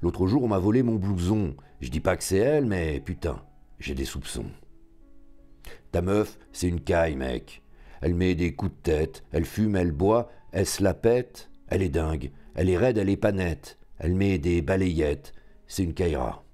L'autre jour, on m'a volé mon blouson. Je dis pas que c'est elle, mais putain, j'ai des soupçons. Ta meuf, c'est une caille, mec. Elle met des coups de tête, elle fume, elle boit, elle se la pète, elle est dingue. Elle est raide, elle est pas nette. Elle met des balayettes. C'est une caïra.